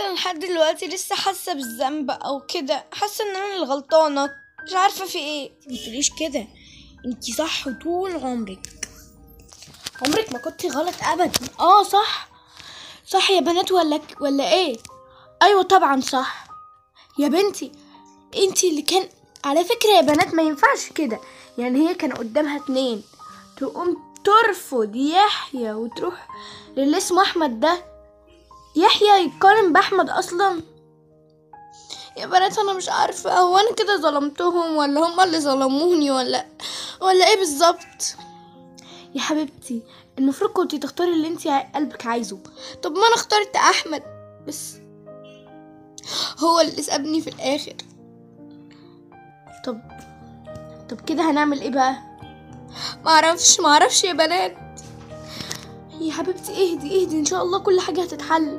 أنا لحد دلوقتي لسه حاسة بالذنب أو كده. حاسة إن أنا اللي غلطانة. مش عارفة في إيه. ما تقوليش كده. أنتي صح طول عمرك. عمرك ما كنتي غلط ابدا. آه صح. صح يا بنات ولا ولا إيه؟ أيوه طبعا صح. يا بنتي أنتي اللي كان على فكرة يا بنات ما ينفعش كده. يعني هي كان قدامها اتنين. تقوم ترفض يحيى وتروح للي اسمه أحمد ده. يحيى يتقارن بأحمد أصلا؟ يا بنات أنا مش عارفة هو أنا كده ظلمتهم ولا هم اللي ظلموني ولا ولا إيه بالظبط؟ يا حبيبتي المفروض كنتي تختاري اللي أنتي قلبك عايزه. طب ما أنا اخترت أحمد بس هو اللي سابني في الآخر. طب طب كده هنعمل إيه بقى؟ معرفش معرفش يا بنات. يا حبيبتي اهدي اهدي. إن شاء الله كل حاجة هتتحل.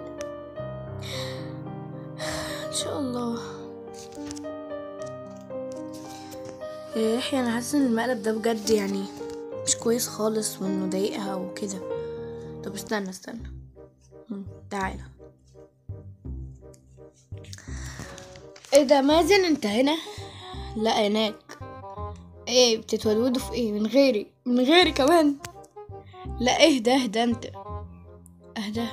إن شاء الله. يا يحيى أنا حاسة إن المقلب ده بجد يعني مش كويس خالص وإنه ضايقها وكده. طب استنى استنى. تعالى. إيه ده؟ مازن أنت هنا؟ لا هناك. إيه بتتودودوا في إيه؟ من غيري من غيري كمان. لا اهدى اهدى انت. اهدى.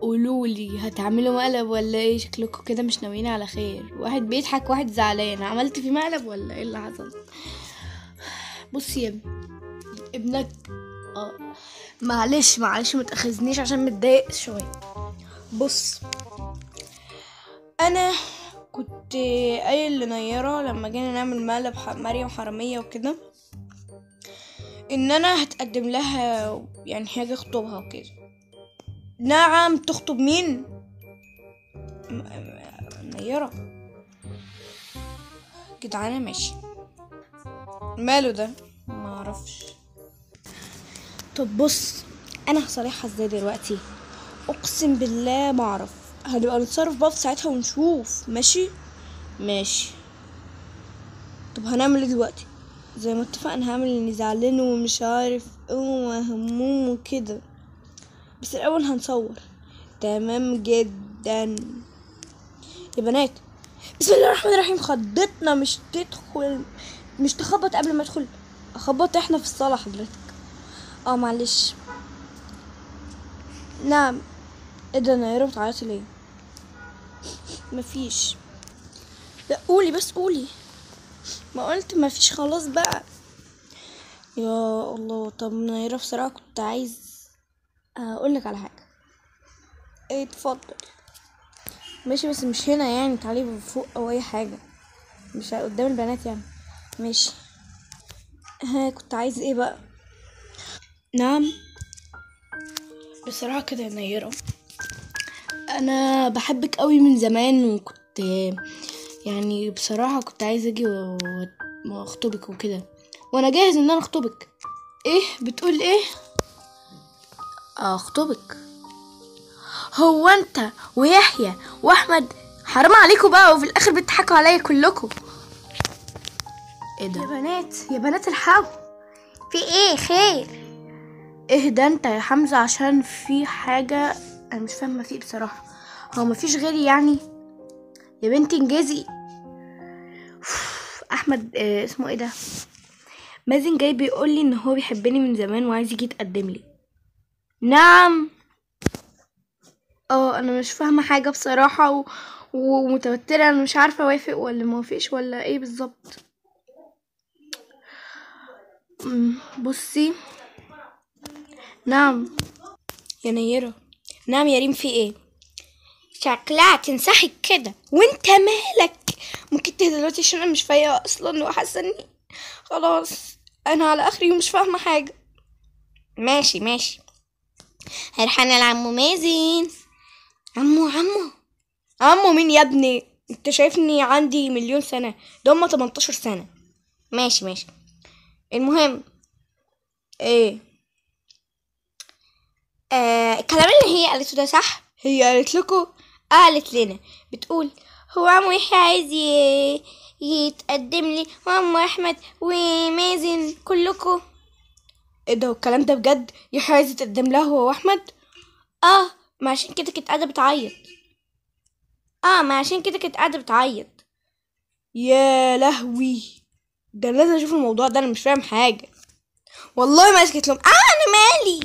قولولي هتعملوا مقلب ولا إيه؟ شكلكم كده مش ناويين على خير. واحد بيضحك واحد زعلان. عملت في مقلب ولا إيه اللي حصل؟ بصي يا ابني ابنك آه. معلش معلش ما تأخذنيش عشان متضايق شوية. بص أنا كنت قايل لنيرة لما جينا نعمل مقلب مريم حرامية وكده. إن أنا هتقدم لها يعني حاجة اخطبها وكده. نعم تخطب مين؟ م- م- نيرة جدعانة ماشي. ماله ده؟ ما أعرفش. طب بص أنا هصالحها إزاي دلوقتي؟ أقسم بالله ما أعرف. هنبقى نتصرف بقى في ساعتها ونشوف. ماشي؟ ماشي. طب هنعمل إيه دلوقتي؟ زي ما اتفقنا هعمل اني زعلان ومش عارف إيه ومهموم وكده. بس الأول هنصور. تمام جدا. يا بنات بسم الله الرحمن الرحيم. خضتنا مش تدخل مش تخبط قبل ما ادخل. اخبط إحنا في الصالة حضرتك. آه معلش. نعم. إيه ده نيرة بتعيطي ليه؟ مفيش. لا قولي بس قولي. ما قلت مفيش خلاص بقى. يا الله طب نيرة بصراحة كنت عايز اقولك على حاجة. إيه اتفضل. ماشي بس مش هنا يعني تعالي فوق أو اي حاجة. مش قدام البنات يعني. ماشي. ها كنت عايز إيه بقى؟ نعم. بصراحة كده يا نيرة أنا بحبك قوي من زمان وكنت يعني بصراحة كنت عايزة أجي و- و- وأخطبك وكده. وأنا جاهز إن أنا أخطبك. إيه؟ بتقول إيه؟ أخطبك؟ هو أنت ويحيى وأحمد؟ حرام عليكم بقى وفي الآخر بتضحكوا عليا كلكم إيه ده؟ يا بنات يا بنات الحقوا في إيه؟ خير. اهدى أنت يا حمزة؟ عشان في حاجة أنا مش فاهمة فيه بصراحة. هو مفيش غيري يعني؟ يا بنتي انجزي أحمد آه اسمه إيه ده؟ مازن جاي بيقول لي إن هو بيحبني من زمان وعايز يجي يتقدم لي. نعم. آه أنا مش فاهمة حاجة بصراحة و... ومتوترة. أنا مش عارفة أوافق ولا موافقش ولا إيه بالظبط. بصي. نعم. يا نيرة نعم يا ريم في إيه؟ شكلها تنصحك كده. وانت مالك؟ ممكن تهدى دلوقتي عشان أنا مش فايقة أصلا وحاسة إني خلاص أنا على اخري ومش فاهمة حاجة. ماشي ماشي. هرحنا لعمو مازن. عمو عمو. عمو مين يا ابني؟ انت شايفني عندي مليون سنة. ده هما 18 سنة. ماشي ماشي. المهم إيه؟ آه الكلام اللي هي قالته ده صح؟ هي قالت لكم قالت لنا بتقول هو عمو يحيى عايز يتقدم لي وعمو أحمد ومازن كلكم إيه ده الكلام ده بجد؟ يحيى عايز يتقدم له هو وأحمد؟ آه ما عشان كده كانت قاعدة بتعيط. آه ما عشان كده كانت قاعدة بتعيط. يا لهوي ده لازم أشوف الموضوع ده أنا مش فاهم حاجة. والله ما سكت لهم. آه أنا مالي.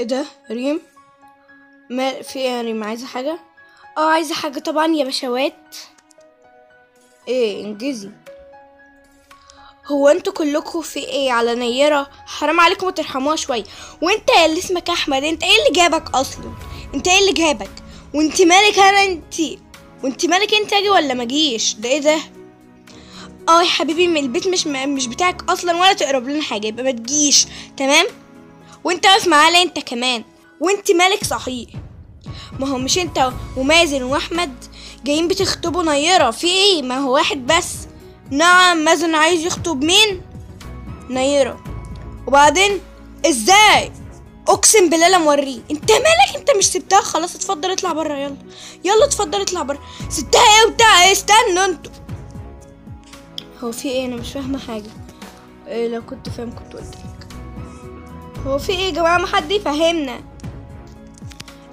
إيه ده ريم؟ ما في يا ريم عايزة حاجة؟ آه عايزة حاجة طبعا يا بشوات إيه انجزي هو أنتوا كلكم في إيه؟ على نيرة حرام عليكم ترحموها شوية. وأنت اللي اسمك أحمد أنت إيه اللي جابك أصلا؟ أنت إيه اللي جابك؟ وأنت مالك أنا أنت وأنت مالك أنت أجي ولا ما أجيش؟ ده إيه ده؟ آه يا حبيبي من البيت مش مش بتاعك أصلا ولا تقرب لنا حاجة يبقى ما تجيش. تمام؟ وأنت واقف معانا أنت كمان؟ وانت مالك صحيح. ما هو مش انت ومازن واحمد جايين بتخطبوا نيرة؟ في إيه؟ ما هو واحد بس. نعم مازن عايز يخطب مين؟ نيرة. وبعدين؟ إزاي؟ اقسم بالله موريه. انت مالك؟ انت مش سبتها؟ خلاص اتفضل اطلع بره يلا. يلا اتفضل اطلع بره. سبتها إيه وبتاع؟ إيه استنوا أنتوا. هو في إيه؟ أنا مش فاهمة حاجة. إيه لو كنت فاهم كنت قلت لك. هو في إيه يا جماعة؟ ما حد يفهمنا.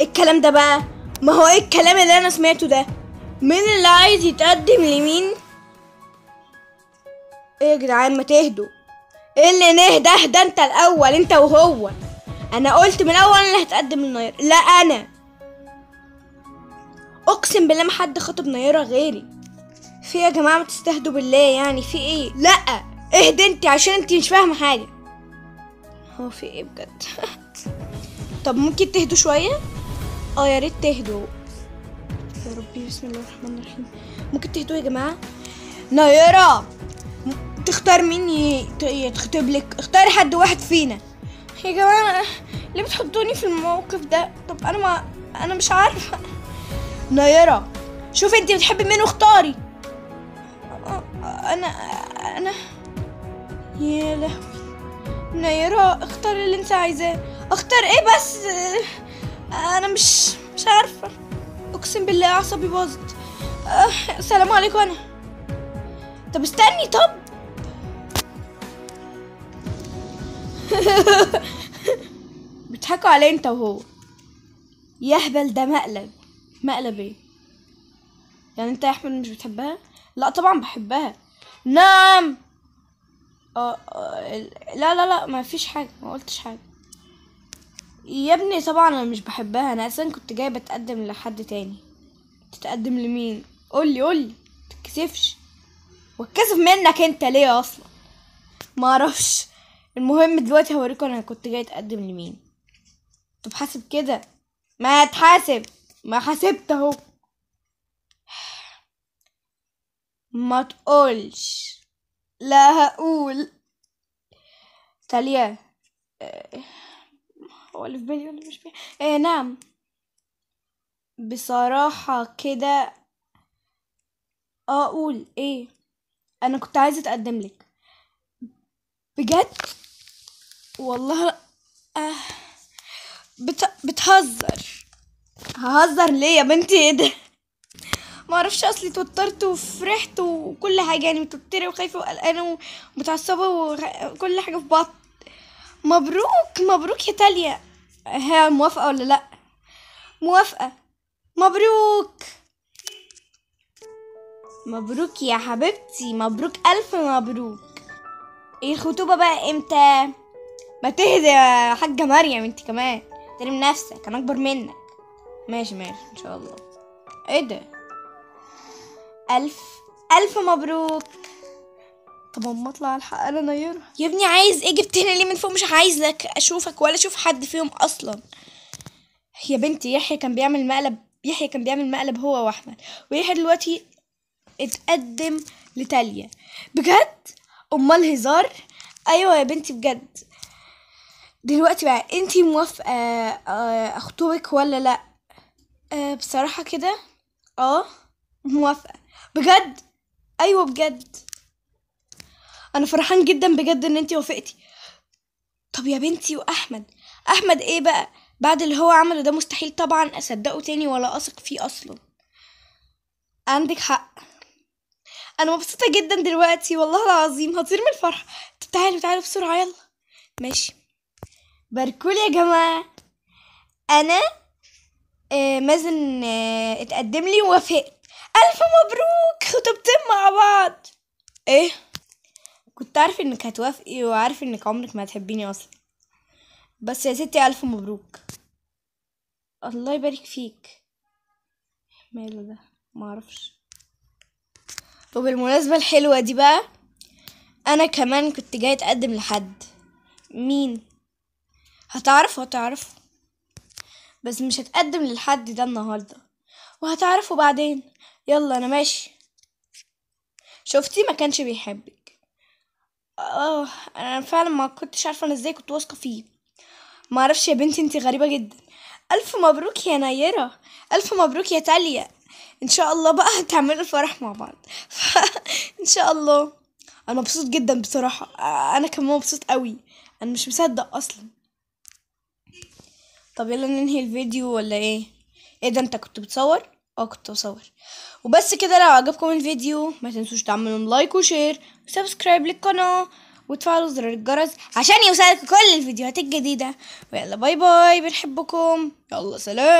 الكلام ده بقى؟ ما هو إيه الكلام اللي أنا سمعته ده؟ مين اللي عايز يتقدم لمين؟ إيه يا جدعان ما تهدوا. إيه اللي نهدى اهدى أنت الأول أنت وهو. أنا قلت من الأول اللي هتقدم للنيرة لا أنا. أقسم بالله ما حد خطب نيرة غيري. في إيه يا جماعة؟ ما تستهدوا بالله يعني. في إيه؟ لا اهدي أنت عشان أنت مش فاهمة حاجة. هو في إيه بجد؟ طب ممكن تهدوا شوية؟ آه يا ريت تهدوا. يا ربي بسم الله الرحمن الرحيم. ممكن تهدوا يا جماعة؟ نيرة! م- تختار مين يتخطب لك اختاري حد واحد فينا. يا جماعة ليه بتحطوني في الموقف ده؟ طب أنا ما أنا مش عارفة. نيرة شوفي انت بتحبي مين واختاري. أنا أنا يا لهوي. نيرة اختاري اللي انت عايزاه. اختار إيه بس؟ أنا مش مش عارفة. أقسم بالله أعصابي باظت. أه، السلام عليكم أنا. طب استني طب. بيضحكوا عليه أنت وهو. يهبل ده مقلب. مقلب إيه؟ يعني أنت يا أحمد مش بتحبها؟ لا طبعا بحبها. نعم. آه آه، لا لا لا ما فيش حاجة ما قلتش حاجة. يا ابني طبعا أنا مش بحبها أنا أصلا كنت جاية بتقدم لحد تاني. تتقدم لمين؟ قولي قولي. متتكسفش واتكسف منك أنت ليه أصلا؟ ما أعرفش. المهم دلوقتي هوريكم أنا كنت جاي اتقدم لمين. طب حاسب كده؟ ما تحاسب. ما حاسبت أهو. ما تقولش. لا هقول. تاليا اللي في بالي ولا مش في بالي. آه نعم. بصراحة كده أقول إيه أنا كنت عايزة أتقدم لك. بجد؟ والله آه بت... بتهزر. ههزر ليه يا بنتي؟ إيه ده؟ ما أعرفش أصلي اتوترت وفرحت وكل حاجة يعني متوترة وخايفة وقلقانة ومتعصبة وكل حاجة في بعض. مبروك مبروك يا تاليا. ها موافقة ولا لأ؟ موافقة. مبروك. مبروك يا حبيبتي. مبروك. ألف مبروك. إيه الخطوبة بقى إمتى؟ ما تهدي يا حاجة مريم انت كمان. ترم نفسك. أنا أكبر منك. ماشي ماشي. إن شاء الله. إيه ده؟ ألف. ألف مبروك. طب اما اطلع الحق أنا نيرة يا ابني عايز إيه؟ جبتني ليه من فوق؟ مش عايزك اشوفك ولا أشوف حد فيهم أصلا. يا بنتي يحيى كان بيعمل مقلب يحيى كان بيعمل مقلب هو واحمد. ويحيى دلوقتي اتقدم لتاليا. بجد؟ أمال هزار؟ أيوه يا بنتي بجد. دلوقتي بقى انتي موافقة آه، أخطبك ولا لأ؟ أه بصراحة كده؟ آه موافقة. بجد؟ أيوه بجد. أنا فرحان جدا بجد إن أنتي وافقتي. طب يا بنتي وأحمد أحمد إيه بقى؟ بعد اللي هو عمله ده مستحيل طبعا أصدقه تاني ولا أثق فيه أصلا. عندك حق. أنا مبسوطة جدا دلوقتي والله العظيم. هطير من الفرحة. طب تعالوا تعالوا بسرعة يلا. ماشي. باركولي يا جماعة. أنا آه مازن آه اتقدم لي ووافقت. ألف مبروك. خطوبتين مع بعض. إيه؟ عارف إنك هتوافقي وعارف إنك عمرك ما هتحبيني أصلا. بس يا ستي ألف مبروك. الله يبارك فيك. ماله ده؟ معرفش وبالمناسبة الحلوة دي بقى أنا كمان كنت جاي اتقدم لحد. مين؟ هتعرف؟ هتعرف. بس مش هتقدم للحد ده النهارده. وهتعرفه بعدين. يلا أنا ماشي. شفتي؟ ما كانش بيحبك. آه أنا فعلا ما كنتش عارفة أنا إزاي كنت واثقة فيه. ما أعرفش يا بنتي أنتي غريبة جدا. ألف مبروك يا نيرة. ألف مبروك يا تاليا إن شاء الله بقى هتعملوا الفرح مع بعض. إن شاء الله. أنا مبسوط جدا بصراحة. أنا كمان مبسوط قوي. أنا مش مصدق أصلا. طب يلا ننهي الفيديو ولا إيه؟ إيه ده أنت كنت بتصور؟ آه كنت بصور. وبس كده لو عجبكم الفيديو ما تنسوش تعملوا like و share. و subscribe للقناة وتفعلوا زر الجرس عشان يوصلك كل الفيديوهات الجديدة. ويلا bye bye بنحبكم. يلا سلام.